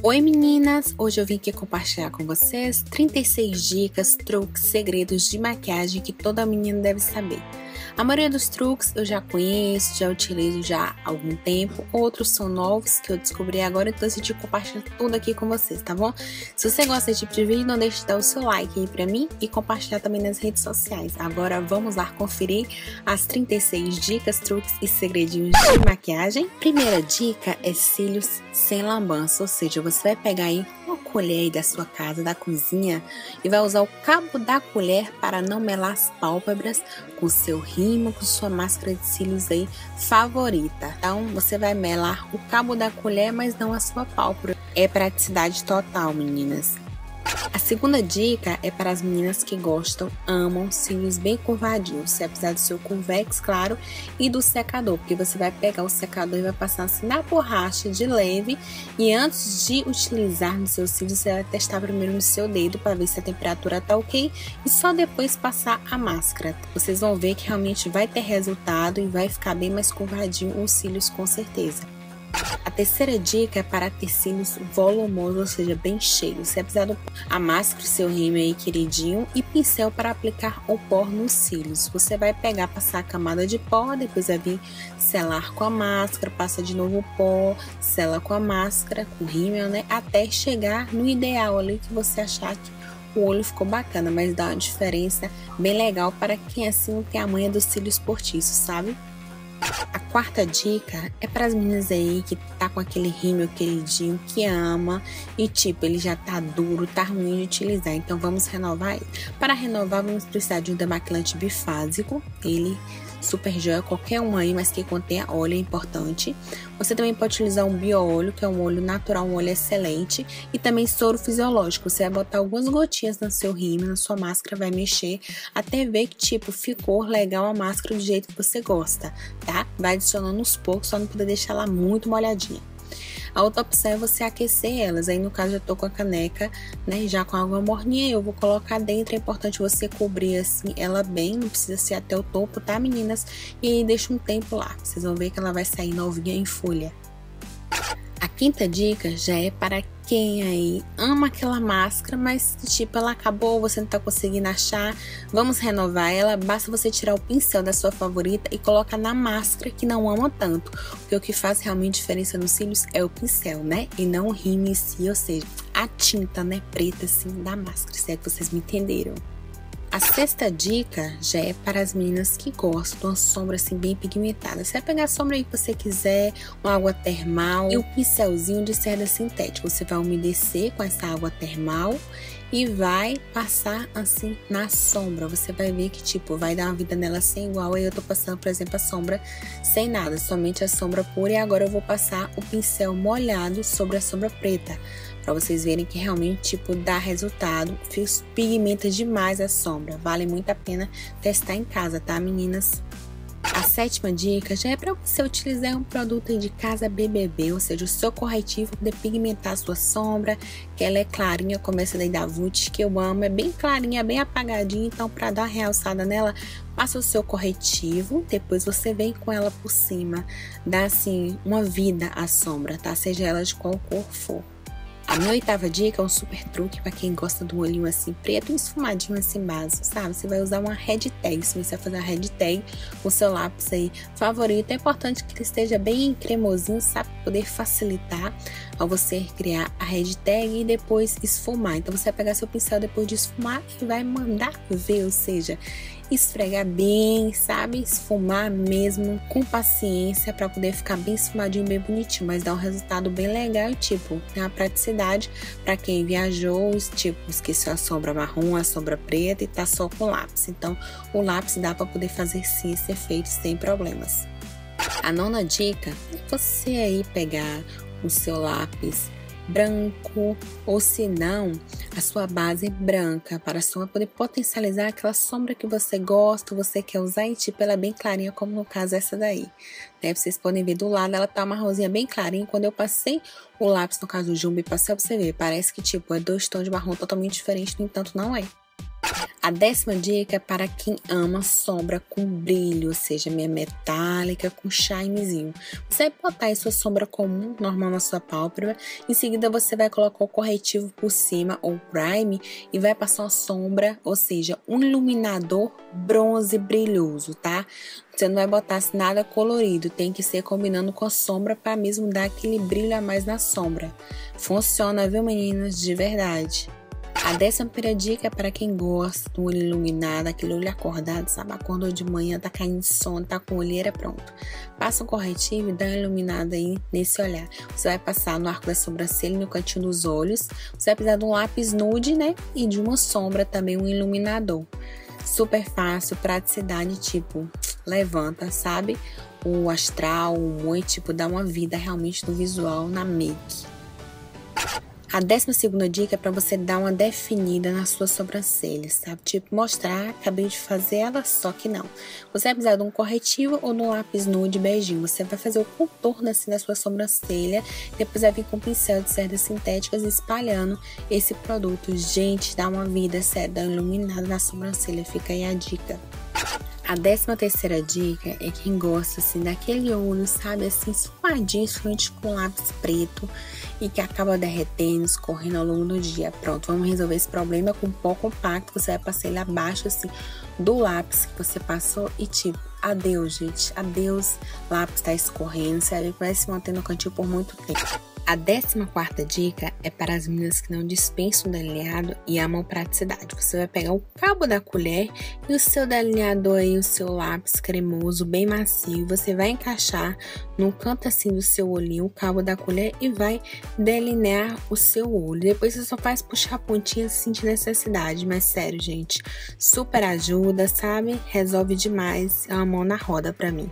Oi meninas! Hoje eu vim aqui compartilhar com vocês 36 dicas, truques, segredos de maquiagem que toda menina deve saber. A maioria dos truques eu já conheço, já utilizo já há algum tempo, outros são novos que eu descobri agora, então decidi compartilhar tudo aqui com vocês, tá bom? Se você gosta desse tipo de vídeo, não deixe de dar o seu like aí pra mim e compartilhar também nas redes sociais. Agora vamos lá conferir as 36 dicas, truques e segredinhos de maquiagem. Primeira dica é cílios sem lambança, ou seja, você vai pegar aí uma colher aí da sua casa, da cozinha, e vai usar o cabo da colher para não melar as pálpebras com seu rímel, com sua máscara de cílios aí favorita. Então, você vai melar o cabo da colher, mas não a sua pálpebra. É praticidade total, meninas. A segunda dica é para as meninas que gostam, amam cílios bem curvadinhos. Precisar do seu convex, claro, e do secador, porque você vai pegar o secador e vai passar assim na borracha de leve. E antes de utilizar no seu cílios, você vai testar primeiro no seu dedo para ver se a temperatura tá ok e só depois passar a máscara. Vocês vão ver que realmente vai ter resultado e vai ficar bem mais curvadinho os cílios com certeza. A terceira dica é para ter cílios volumosos, ou seja, bem cheios. Você precisa do a máscara, seu rímel aí queridinho e pincel para aplicar o pó nos cílios. Você vai pegar, passar a camada de pó, depois vai vir selar com a máscara, passa de novo o pó, sela com a máscara, com o rímel, né? Até chegar no ideal ali que você achar que o olho ficou bacana, mas dá uma diferença bem legal para quem assim não tem a manha dos cílios postiços, sabe? A quarta dica é para as meninas aí que tá com aquele rímel queridinho que ama e tipo, ele já tá duro, tá ruim de utilizar. Então vamos renovar ele. Para renovar, vamos precisar de um demaquilante bifásico. Ele super joia, qualquer um aí, mas que contenha óleo é importante. Você também pode utilizar um bioóleo, que é um óleo natural, um óleo excelente, e também soro fisiológico. Você vai botar algumas gotinhas no seu rímel, na sua máscara, vai mexer até ver que tipo ficou legal a máscara do jeito que você gosta, tá? Vai adicionando uns poucos, só não poder deixar ela muito molhadinha. A outra opção é você aquecer elas. Aí, no caso, eu tô com a caneca, né, já com água morninha, eu vou colocar dentro. É importante você cobrir, assim, ela bem, não precisa ser até o topo, tá, meninas? E aí, deixa um tempo lá. Vocês vão ver que ela vai sair novinha em folha. A quinta dica já é para quem aí ama aquela máscara, mas tipo, ela acabou, você não tá conseguindo achar, vamos renovar ela, basta você tirar o pincel da sua favorita e colocar na máscara que não ama tanto, porque o que faz realmente diferença nos cílios é o pincel, né? E não o rímel em si, ou seja, a tinta, né, preta assim da máscara, se é que vocês me entenderam. A sexta dica já é para as meninas que gostam de uma sombra assim bem pigmentada. Você vai pegar a sombra aí que você quiser, uma água termal e um pincelzinho de cerda sintética. Você vai umedecer com essa água termal e vai passar assim na sombra. Você vai ver que tipo vai dar uma vida nela sem igual. Aí eu tô passando, por exemplo, a sombra sem nada, somente a sombra pura e agora eu vou passar o pincel molhado sobre a sombra preta para vocês verem que realmente tipo dá resultado, pigmenta demais a sombra. Vale muito a pena testar em casa, tá, meninas? A sétima dica já é para você utilizar um produto de casa BBB, ou seja, o seu corretivo para depigmentar a sua sombra, que ela é clarinha, como essa daí da Vult, que eu amo, é bem clarinha, bem apagadinha, então para dar realçada nela, passa o seu corretivo, depois você vem com ela por cima, dá assim uma vida à sombra, tá? Seja ela de qual cor for. A minha oitava dica é um super truque para quem gosta do olhinho assim preto e esfumadinho assim básico, sabe? Você vai usar uma red tag, se você fazer a red tag com seu lápis aí favorito, é importante que ele esteja bem cremosinho, sabe? Poder facilitar ao você criar a red tag e depois esfumar. Então você vai pegar seu pincel depois de esfumar e vai mandar ver, ou seja, esfregar bem, sabe? Esfumar mesmo com paciência para poder ficar bem esfumadinho, bem bonitinho, mas dá um resultado bem legal e tipo, tem uma praticidade para quem viajou, tipo, esqueceu a sombra marrom, a sombra preta e tá só com lápis. Então, o lápis dá para poder fazer sim esse efeito sem problemas. A nona dica é você aí pegar o seu lápis branco ou se não, a sua base branca para a sombra poder potencializar aquela sombra que você gosta, você quer usar e tipo ela é bem clarinha, como no caso essa daí. Né? Vocês podem ver do lado, ela tá uma rosinha bem clarinha. Quando eu passei o lápis, no caso do Jumbo, e passei, você ver, parece que tipo é dois tons de marrom totalmente diferentes, no entanto não é. A décima dica é para quem ama sombra com brilho, ou seja, minha metálica com shinezinho. Você vai botar aí sua sombra comum, normal na sua pálpebra. Em seguida, você vai colocar o corretivo por cima, ou prime, e vai passar uma sombra, ou seja, um iluminador bronze brilhoso, tá? Você não vai botar nada colorido, tem que ser combinando com a sombra para mesmo dar aquele brilho a mais na sombra. Funciona, viu, meninas? De verdade. A décima primeira dica é para quem gosta do olho iluminado, aquele olho acordado, sabe? Acordou de manhã, tá caindo sono, tá com olheira, pronto. Passa o corretivo e dá uma iluminada aí nesse olhar. Você vai passar no arco da sobrancelha, no cantinho dos olhos. Você vai precisar de um lápis nude, né? E de uma sombra também, um iluminador. Super fácil, praticidade, tipo, levanta, sabe? O astral, o muito, tipo, dá uma vida realmente no visual, na make. A décima segunda dica é para você dar uma definida nas suas sobrancelhas, sabe? Tipo, mostrar, acabei de fazer ela, só que não. Você vai precisar de um corretivo ou de um lápis nude beijinho. Você vai fazer o contorno assim da sua sobrancelha, depois vai vir com um pincel de cerdas sintéticas espalhando esse produto. Gente, dá uma vida, sério, dá uma iluminada na sobrancelha. Fica aí a dica. A décima terceira dica é quem gosta assim daquele olho, sabe, assim, suadinho, frente com lápis preto e que acaba derretendo, escorrendo ao longo do dia. Pronto, vamos resolver esse problema com pó compacto. Você vai passar ele abaixo assim do lápis que você passou e tipo, adeus, gente, adeus. Lápis tá escorrendo, você vai se manter no cantinho por muito tempo. A 14 dica é para as meninas que não dispensam delineado e amam praticidade. Você vai pegar o cabo da colher e o seu delineador aí, o seu lápis cremoso, bem macio. Você vai encaixar no canto assim do seu olhinho o cabo da colher e vai delinear o seu olho. Depois você só faz puxar a pontinha se sentir necessidade. Mas sério, gente, super ajuda, sabe? Resolve demais. É uma mão na roda para mim.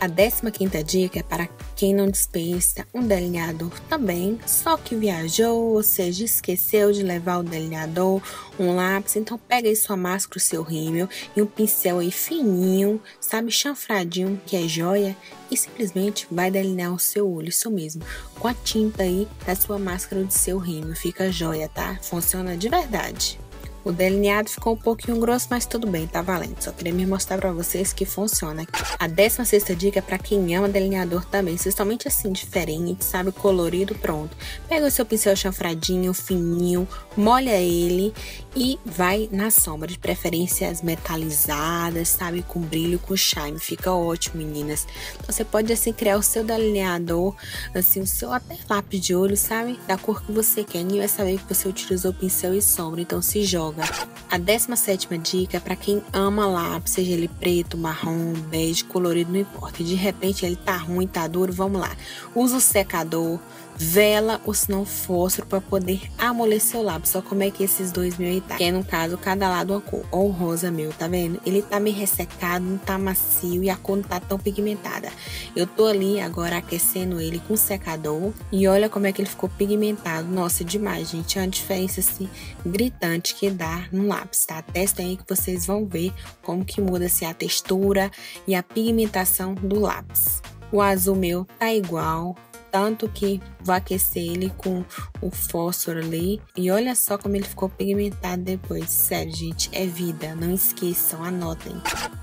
A 15 dica é para quem não dispensa um delineador também, só que viajou, ou seja, esqueceu de levar o delineador, um lápis, então pega aí sua máscara, o seu rímel e um pincel aí fininho, sabe, chanfradinho, que é joia, e simplesmente vai delinear o seu olho, isso mesmo, com a tinta aí da sua máscara do seu rímel, fica joia, tá? Funciona de verdade. O delineado ficou um pouquinho grosso, mas tudo bem, tá valendo. Só queria me mostrar pra vocês que funciona. A 16 dica é pra quem ama delineador também, somente assim, diferente, sabe? Colorido, pronto. Pega o seu pincel chanfradinho, fininho, molha ele e vai na sombra, de preferência as metalizadas, sabe? Com brilho, com shine. Fica ótimo, meninas. Então, você pode, assim, criar o seu delineador, assim, o seu até lápis de olho, sabe? Da cor que você quer. Ninguém vai saber que você utilizou pincel e sombra, então se joga droga. A 17 dica é para quem ama lápis, seja ele preto, marrom, bege, colorido, não importa. De repente ele tá ruim, tá duro, vamos lá. Usa o secador, vela ou se não fósforo para poder amolecer o lápis. Só como é que esses dois meus aí tá. Que é no caso, cada lado uma cor. Ou rosa meu, tá vendo? Ele tá meio ressecado, não tá macio e a cor não tá tão pigmentada. Eu tô ali agora aquecendo ele com secador e olha como é que ele ficou pigmentado. Nossa, demais, gente. É uma diferença assim gritante que dá no lápis, tá? Testem aí que vocês vão ver como que muda se assim, a textura e a pigmentação do lápis. O azul meu tá igual, tanto que vou aquecer ele com o fósforo ali. E olha só como ele ficou pigmentado depois. Sério, gente, é vida. Não esqueçam, anotem.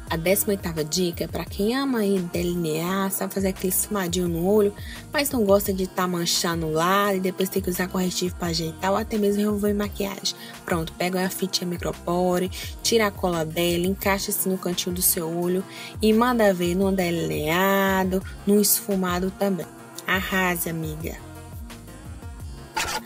A 18 dica é para quem ama aí delinear, sabe fazer aquele esfumadinho no olho, mas não gosta de estar tá manchando lá e depois ter que usar corretivo para ajeitar ou até mesmo remover maquiagem. Pronto, pega a fitinha micropore, tira a cola dela, encaixa assim no cantinho do seu olho e manda ver no delineado, no esfumado também. Arrase, amiga!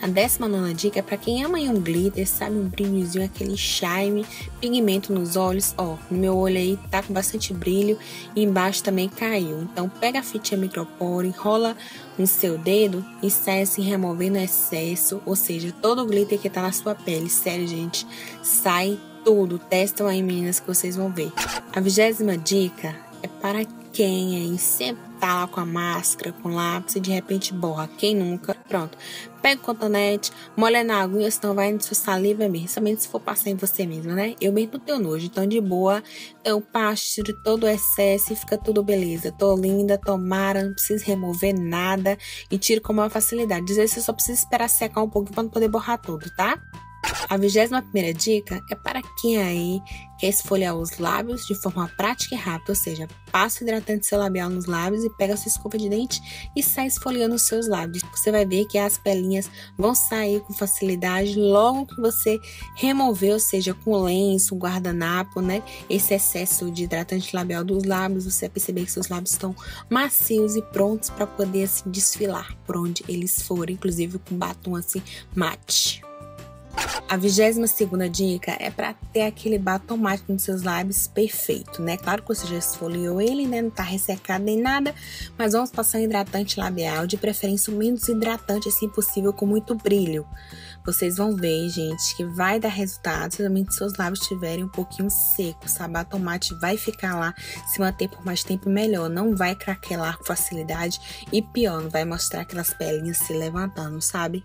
A décima nona dica é para quem ama um glitter, sabe, um brilhozinho, aquele shine, pigmento nos olhos. Ó, no meu olho aí tá com bastante brilho e embaixo também caiu. Então pega a fitinha micropore, enrola no seu dedo e sai assim removendo excesso, ou seja, todo o glitter que tá na sua pele. Sério, gente, sai tudo. Testam aí, meninas, que vocês vão ver. A vigésima dica é para quem aí sempre tá lá com a máscara, com lápis e de repente borra. Quem nunca? Pronto. Pega o cotonete, molha na aguinha, senão vai no sua saliva mesmo. Somente se for passar em você mesmo, né? Eu mesmo tenho nojo, então de boa. Eu passo, tiro todo o excesso e fica tudo beleza. Tô linda, tomara, não preciso remover nada e tiro com maior facilidade. Às vezes você só precisa esperar secar um pouco para não poder borrar tudo, tá? A vigésima primeira dica é para quem aí quer esfoliar os lábios de forma prática e rápida, ou seja, passa o hidratante seu labial nos lábios e pega a sua escova de dente e sai esfoliando os seus lábios. Você vai ver que as pelinhas vão sair com facilidade logo que você remover, ou seja, com lenço, guardanapo, né? Esse excesso de hidratante labial dos lábios, você vai perceber que seus lábios estão macios e prontos para poder assim desfilar por onde eles forem, inclusive com batom assim mate. A vigésima segunda dica é para ter aquele batom mate nos seus lábios perfeito, né? Claro que você já esfoliou ele, né? Não tá ressecado nem nada, mas vamos passar um hidratante labial, de preferência o menos hidratante assim possível, com muito brilho. Vocês vão ver, gente, que vai dar resultado se realmente seus lábios estiverem um pouquinho secos, sabe? Batom vai ficar lá, se manter por mais tempo melhor, não vai craquelar com facilidade e pior, não vai mostrar aquelas pelinhas se levantando, sabe?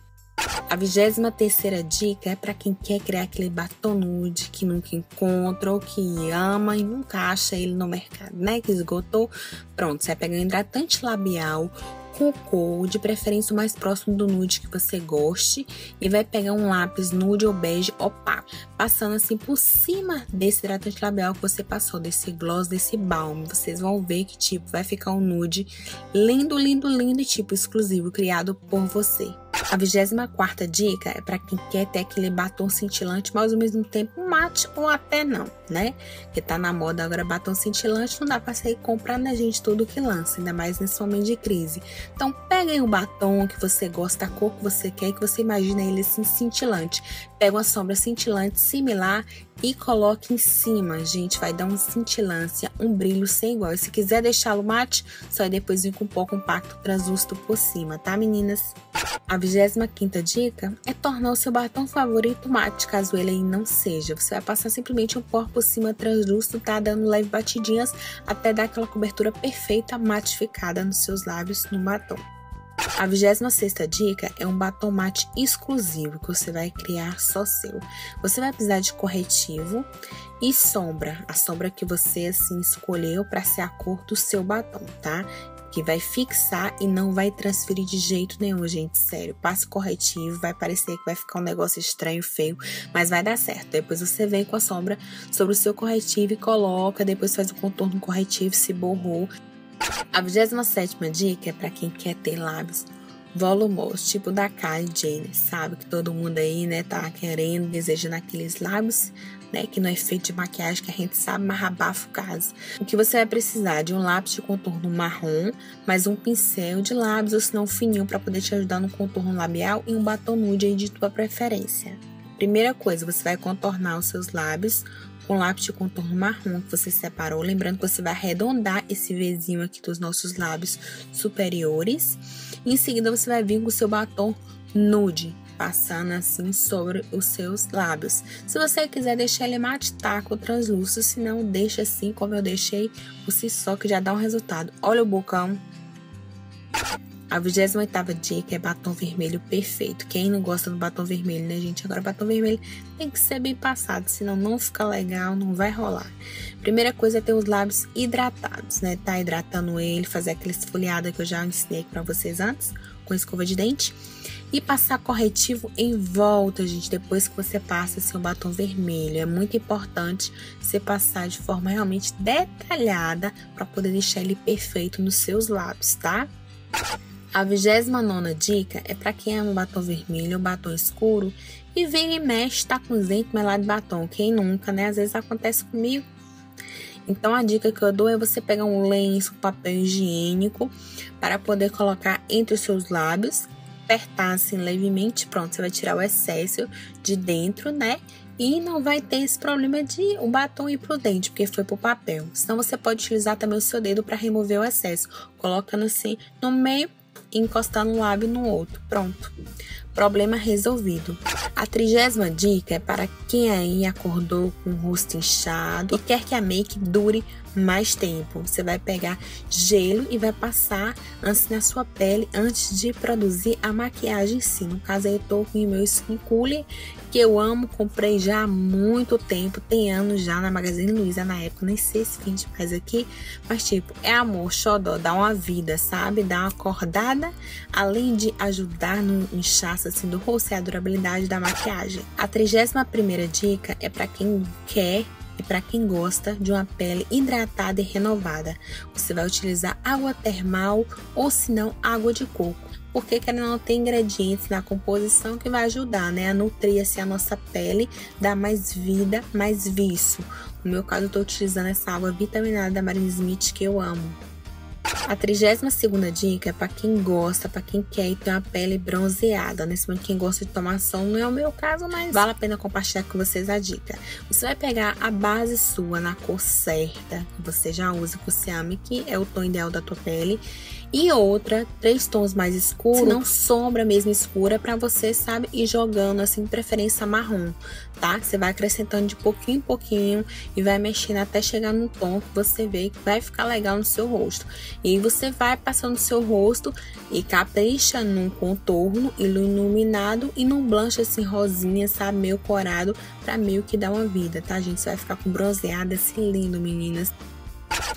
A vigésima terceira dica é para quem quer criar aquele batom nude que nunca encontra ou que ama e nunca acha ele no mercado, né? Que esgotou. Pronto, você vai pegar um hidratante labial com cor, de preferência o mais próximo do nude que você goste, e vai pegar um lápis nude ou bege opaco, passando assim por cima desse hidratante labial que você passou, desse gloss, desse balm. Vocês vão ver que tipo vai ficar um nude lindo, lindo, lindo e tipo exclusivo criado por você. A 24 dica é para quem quer ter aquele batom cintilante, mas ao mesmo tempo mate ou até não, né? Que tá na moda agora batom cintilante, não dá para sair comprando a né, gente tudo que lança, ainda mais nesse momento de crise. Então pega aí um batom que você gosta, a cor que você quer, que você imagina ele assim cintilante. Pega uma sombra cintilante similar e coloque em cima, gente, vai dar uma cintilância, um brilho sem igual. E se quiser deixá-lo mate, só depois vir com um pouco compacto translúcido por cima, tá meninas? A 25 dica é tornar o seu batom favorito mate, caso ele não seja. Você vai passar simplesmente um pó por cima translúcido, tá? Dando leve batidinhas até dar aquela cobertura perfeita matificada nos seus lábios no batom. A 26 dica é um batom mate exclusivo que você vai criar só seu. Você vai precisar de corretivo e sombra, a sombra que você assim escolheu para ser a cor do seu batom, tá? que vai fixar e não vai transferir de jeito nenhum, gente. Sério, passe corretivo, vai parecer que vai ficar um negócio estranho, feio, mas vai dar certo. Depois você vem com a sombra sobre o seu corretivo e coloca, depois faz o contorno corretivo, se borrou. A 27 dica é para quem quer ter lábios volumosos, tipo da Kylie Jenner, sabe? Que todo mundo aí, né, tá querendo, desejando aqueles lábios né? Que não é feito de maquiagem, que a gente sabe, mas abafa o caso. O que você vai precisar de um lápis de contorno marrom, mais um pincel de lábios, ou se não fininho, para poder te ajudar no contorno labial e um batom nude aí de tua preferência. Primeira coisa, você vai contornar os seus lábios com lápis de contorno marrom que você separou. Lembrando que você vai arredondar esse vizinho aqui dos nossos lábios superiores. Em seguida, você vai vir com o seu batom nude, passando assim sobre os seus lábios. Se você quiser deixar ele mate taco translúcido, se não, deixa assim como eu deixei si só, que já dá um resultado. Olha o bocão. A 28 dica é batom vermelho perfeito. Quem não gosta do batom vermelho, né, gente? Agora, batom vermelho tem que ser bem passado, senão não fica legal, não vai rolar. Primeira coisa é ter os lábios hidratados, né? Tá hidratando ele, fazer aquela esfoliada que eu já ensinei para vocês antes, com escova de dente e passar corretivo em volta, gente, depois que você passa seu batom vermelho. É muito importante você passar de forma realmente detalhada para poder deixar ele perfeito nos seus lábios, tá? A 29 dica é para quem ama batom vermelho ou batom escuro e vem e mexe, tá com os dentes melados de batom. Quem nunca, né? Às vezes acontece comigo. Então a dica que eu dou é você pegar um lenço, papel higiênico para poder colocar entre os seus lábios apertar assim levemente, pronto, você vai tirar o excesso de dentro, né? E não vai ter esse problema de o batom ir pro dente, porque foi pro papel. Senão você pode utilizar também o seu dedo para remover o excesso, colocando assim no meio e encostando um lábio no outro. Pronto. Problema resolvido. A trigésima dica é para quem aí acordou com o rosto inchado e quer que a make dure mais tempo. Você vai pegar gelo e vai passar antes na sua pele antes de produzir a maquiagem em si. No caso, eu tô com o meu Skin Cooler, que eu amo, comprei já há muito tempo, tem anos já na Magazine Luiza na época, nem sei se vende mais aqui, mas tipo, é amor, xodó, dá uma vida, sabe? Dá uma acordada, além de ajudar no inchaço assim do rosto e a durabilidade da maquiagem. A 31 primeira dica é para quem quer e para quem gosta de uma pele hidratada e renovada. Você vai utilizar água termal ou se não água de coco. Porque que não tem ingredientes na composição que vai ajudar, né, a nutrir assim, a nossa pele, dar mais vida, mais viço. No meu caso, eu estou utilizando essa água vitaminada da Marine Smith que eu amo. A 32 dica é para quem gosta, para quem quer ter uma pele bronzeada. Nesse momento, quem gosta de tomar sol não é o meu caso, mas vale a pena compartilhar com vocês a dica. Você vai pegar a base sua na cor certa, que você já usa, que você ama, que é o tom ideal da tua pele. E outra, três tons mais escuros, se não sombra mesmo escura, para você, sabe, ir jogando assim, preferência marrom, tá? Você vai acrescentando de pouquinho em pouquinho e vai mexendo até chegar no tom que você vê que vai ficar legal no seu rosto. E você vai passando o seu rosto e capricha num contorno iluminado e num blanche assim rosinha, sabe, meio corado, para meio que dar uma vida, tá, gente? Você vai ficar com bronzeada assim lindo, meninas.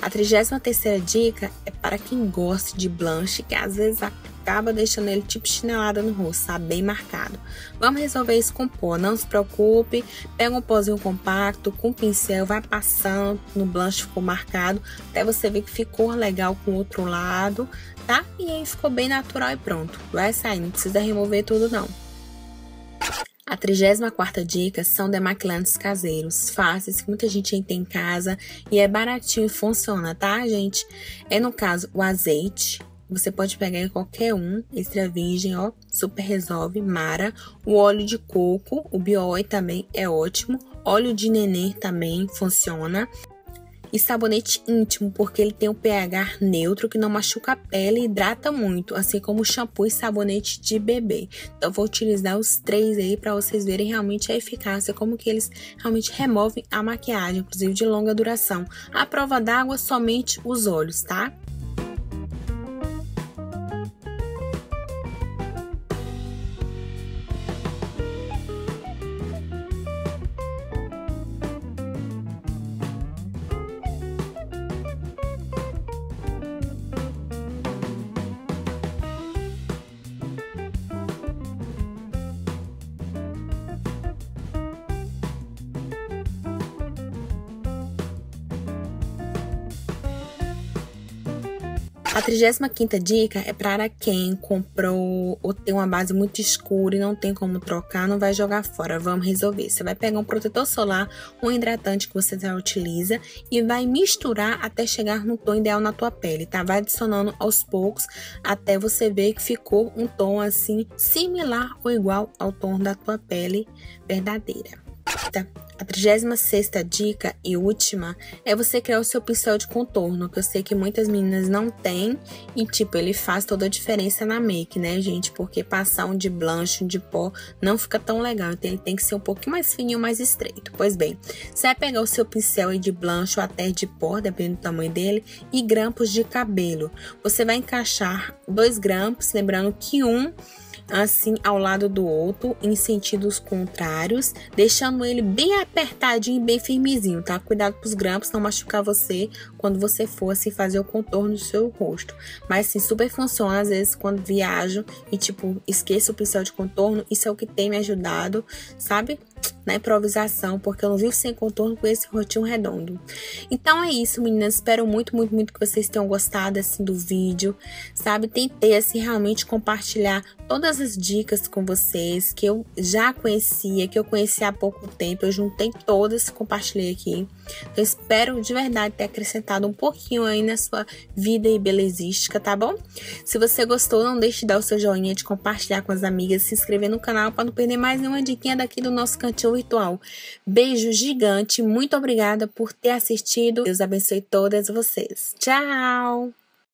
A 33 dica é para quem gosta de blanche, que às vezes acaba deixando ele tipo chinelada no rosto, tá bem marcado. Vamos resolver isso com pó, não se preocupe. Pega um pozinho compacto, com pincel, vai passando no blanche ficou marcado, até você ver que ficou legal com o outro lado, tá? E aí ficou bem natural e pronto. Vai sair, não precisa remover tudo não. A 34 dica são demaquilantes caseiros, fáceis, que muita gente tem em casa e é baratinho e funciona, tá, gente? É no caso o azeite, você pode pegar em qualquer um, extra virgem, ó, super resolve, mara. O óleo de coco, o bio também é ótimo. Óleo de nenê também funciona e sabonete íntimo, porque ele tem um pH neutro que não machuca a pele e hidrata muito, assim como shampoo e sabonete de bebê. Então vou utilizar os três aí para vocês verem realmente a eficácia, como que eles realmente removem a maquiagem, inclusive de longa duração. A prova d'água somente os olhos, tá? A 35 dica é para quem comprou ou tem uma base muito escura e não tem como trocar, não vai jogar fora. Vamos resolver. Você vai pegar um protetor solar, um hidratante que você já utiliza e vai misturar até chegar no tom ideal na tua pele, tá? Vai adicionando aos poucos até você ver que ficou um tom assim similar ou igual ao tom da tua pele verdadeira. Tá? A 36 dica e última é você criar o seu pincel de contorno, que eu sei que muitas meninas não têm e, tipo, ele faz toda a diferença na make, né, gente? Porque passar um de blanche, um de pó, não fica tão legal, então ele tem que ser um pouquinho mais fininho, mais estreito. Pois bem, você vai pegar o seu pincel de blanche ou até de pó, dependendo do tamanho dele, e grampos de cabelo. Você vai encaixar dois grampos, lembrando que um assim ao lado do outro, em sentidos contrários, deixando ele bem apertadinho e bem firmezinho, tá? Cuidado com os grampos não machucar você quando você for assim fazer o contorno do seu rosto. Mas sim, super funciona às vezes quando viajo e tipo, esqueço o pincel de contorno, isso é o que tem me ajudado, sabe? Na improvisação, porque eu não vivo sem contorno com esse rotinho redondo. Então é isso, meninas. Espero muito, muito, muito que vocês tenham gostado assim do vídeo, sabe? Tentei assim realmente compartilhar todas as dicas com vocês que eu já conhecia, que eu conhecia há pouco tempo. Eu juntei todas e compartilhei aqui. Então espero de verdade ter acrescentado um pouquinho aí na sua vida e belezística, tá bom? Se você gostou, não deixe de dar o seu joinha, de compartilhar com as amigas, se inscrever no canal para não perder mais nenhuma diquinha daqui do nosso cantinho virtual. Beijo gigante, muito obrigada por ter assistido. Deus abençoe todas vocês. Tchau!